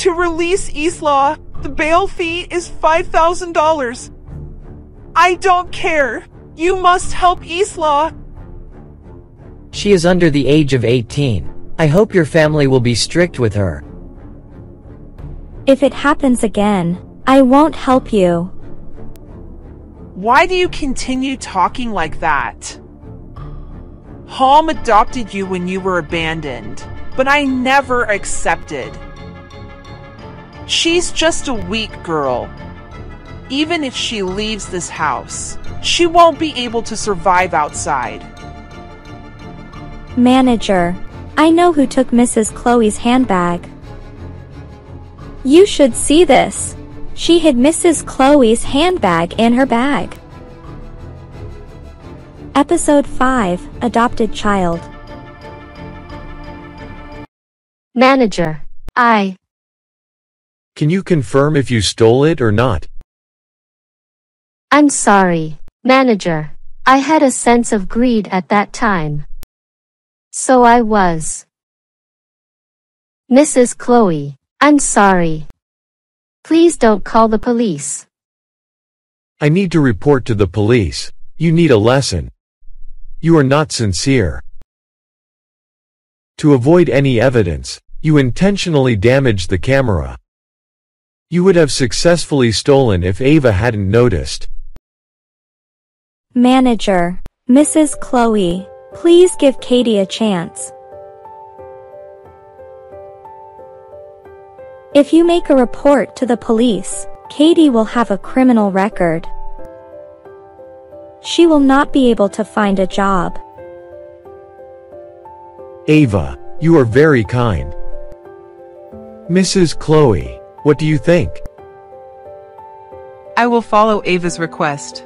To release Isla, the bail fee is $5,000. I don't care. You must help Isla. She is under the age of 18. I hope your family will be strict with her. If it happens again, I won't help you. Why do you continue talking like that? Halm adopted you when you were abandoned, but I never accepted. She's just a weak girl. Even if she leaves this house, she won't be able to survive outside. Manager, I know who took Mrs. Chloe's handbag. You should see this. She hid Mrs. Chloe's handbag in her bag. Episode 5 Adopted Child Manager. I. Can you confirm if you stole it or not? I'm sorry, manager. I had a sense of greed at that time. So I was. Mrs. Chloe, I'm sorry. Please don't call the police. I need to report to the police. You need a lesson. You are not sincere. To avoid any evidence, you intentionally damaged the camera. You would have successfully stolen if Ava hadn't noticed. Manager, Mrs. Chloe, please give Katie a chance. If you make a report to the police, Katie will have a criminal record. She will not be able to find a job. Ava, you are very kind. Mrs. Chloe, what do you think? I will follow Ava's request.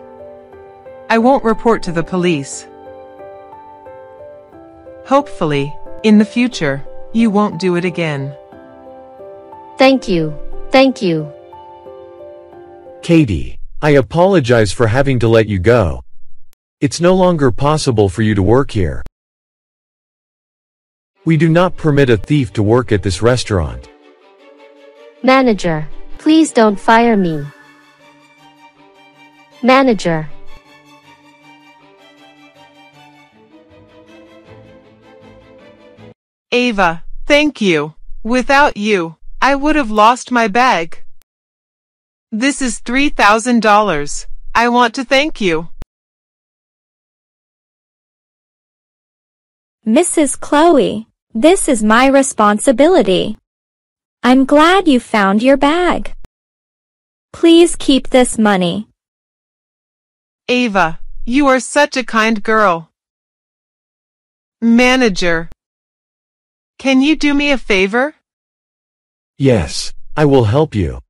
I won't report to the police. Hopefully, in the future, you won't do it again. Thank you. Thank you. Katie, I apologize for having to let you go. It's no longer possible for you to work here. We do not permit a thief to work at this restaurant. Manager, please don't fire me. Manager. Ava, thank you. Without you, I would have lost my bag. This is $3,000. I want to thank you. Mrs. Chloe, this is my responsibility. I'm glad you found your bag. Please keep this money. Ava, you are such a kind girl. Manager. Can you do me a favor? Yes, I will help you.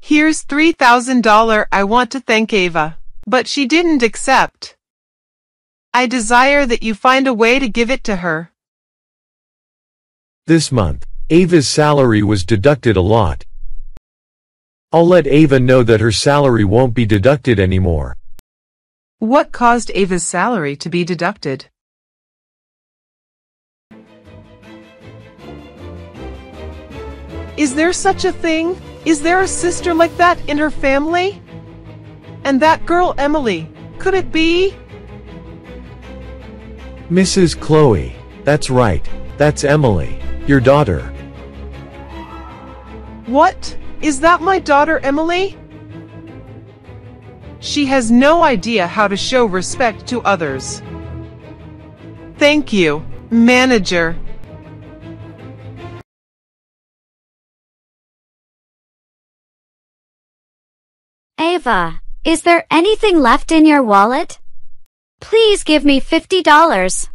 Here's $3,000 I want to thank Ava, but she didn't accept. I desire that you find a way to give it to her. This month, Ava's salary was deducted a lot. I'll let Ava know that her salary won't be deducted anymore. What caused Ava's salary to be deducted? Is there such a thing? Is there a sister like that in her family? And that girl Emily, could it be? Mrs. Chloe, that's right, that's Emily, your daughter. What? Is that my daughter Emily? She has no idea how to show respect to others. Thank you, manager. Ava, is there anything left in your wallet? Please give me $50.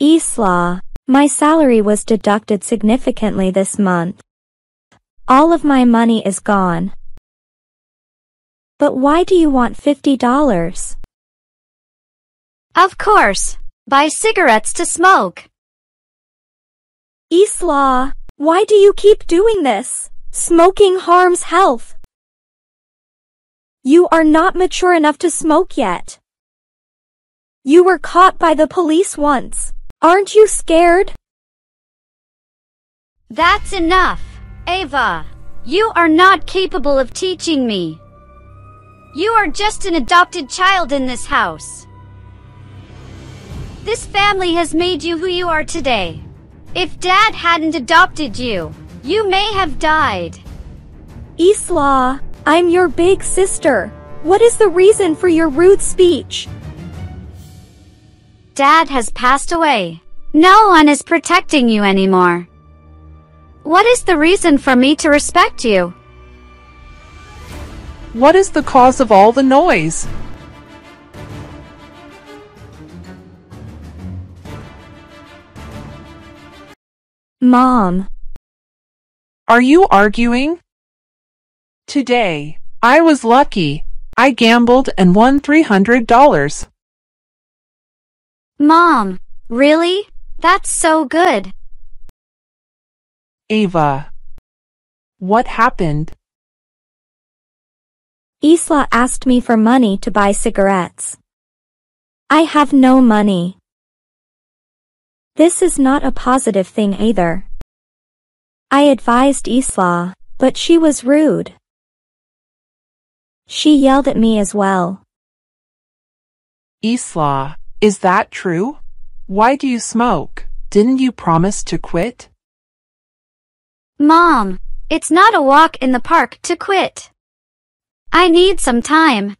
Isla, my salary was deducted significantly this month. All of my money is gone. But why do you want $50? Of course. Buy cigarettes to smoke. Isla, why do you keep doing this? Smoking harms health. You are not mature enough to smoke yet. You were caught by the police once. Aren't you scared? That's enough. Ava, you are not capable of teaching me. You are just an adopted child in this house. This family has made you who you are today. If dad hadn't adopted you, you may have died. Isla, I'm your big sister. What is the reason for your rude speech? Dad has passed away. No one is protecting you anymore. What is the reason for me to respect you? What is the cause of all the noise? Mom, Are you arguing? Today, I was lucky. I gambled and won $300. Mom, really? That's so good. Ava. What happened? Isla asked me for money to buy cigarettes. I have no money. This is not a positive thing either. I advised Isla, but she was rude. She yelled at me as well. Isla, is that true? Why do you smoke? Didn't you promise to quit? Mom, it's not a walk in the park to quit. I need some time.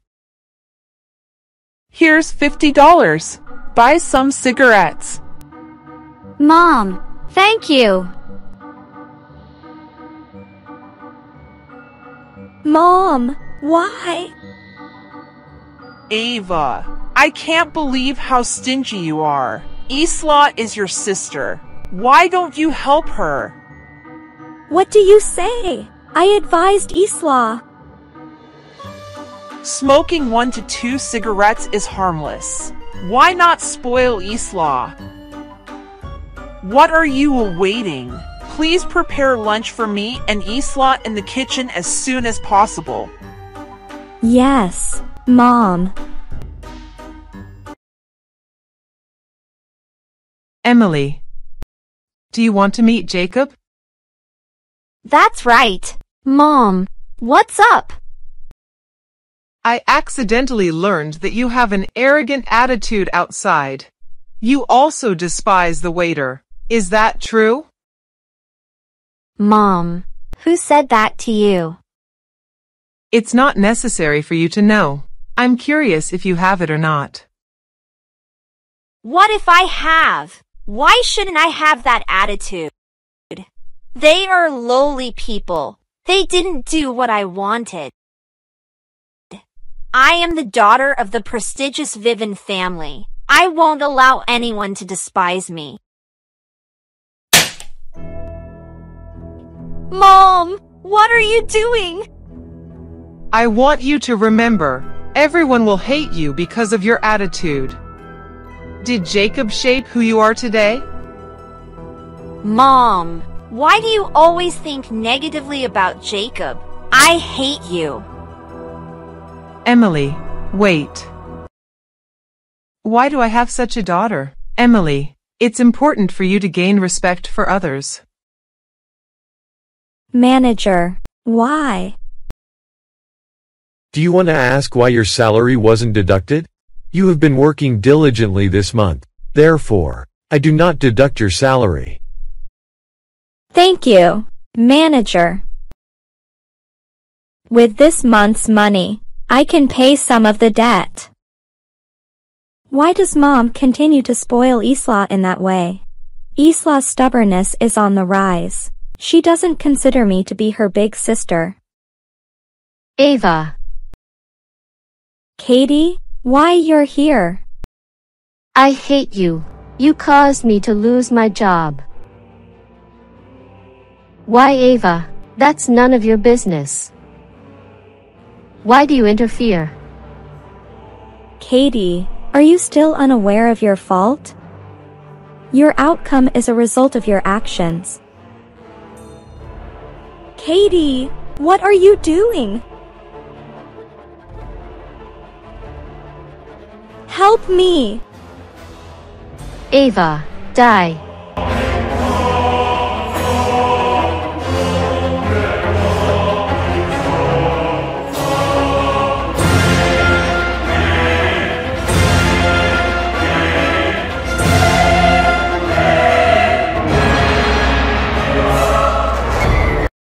Here's $50. Buy some cigarettes. Mom, thank you. Mom, why? Ava, I can't believe how stingy you are. Isla is your sister. Why don't you help her? What do you say? I advised Isla. Smoking one to two cigarettes is harmless. Why not spoil Isla? What are you awaiting? Please prepare lunch for me and Isla in the kitchen as soon as possible. Yes, Mom. Emily. Do you want to meet Jacob? That's right. Mom, what's up? I accidentally learned that you have an arrogant attitude outside. You also despise the waiter. Is that true? Mom, who said that to you? It's not necessary for you to know. I'm curious if you have it or not. What if I have? Why shouldn't I have that attitude? They are lowly people. They didn't do what I wanted. I am the daughter of the prestigious Vivin family. I won't allow anyone to despise me. Mom, what are you doing? I want you to remember, everyone will hate you because of your attitude. Did Jacob shape who you are today? Mom, why do you always think negatively about Jacob? I hate you. Emily, wait. Why do I have such a daughter? Emily, it's important for you to gain respect for others. Manager, why? Do you want to ask why your salary wasn't deducted? You have been working diligently this month. Therefore, I do not deduct your salary. Thank you, manager. With this month's money, I can pay some of the debt. Why does mom continue to spoil Isla in that way? Isla's stubbornness is on the rise. She doesn't consider me to be her big sister. Ava, Katie, why you're here? I hate you. You caused me to lose my job. Why Ava? That's none of your business. Why do you interfere? Katie, are you still unaware of your fault? Your outcome is a result of your actions. Katie, what are you doing? Help me! Ava, die.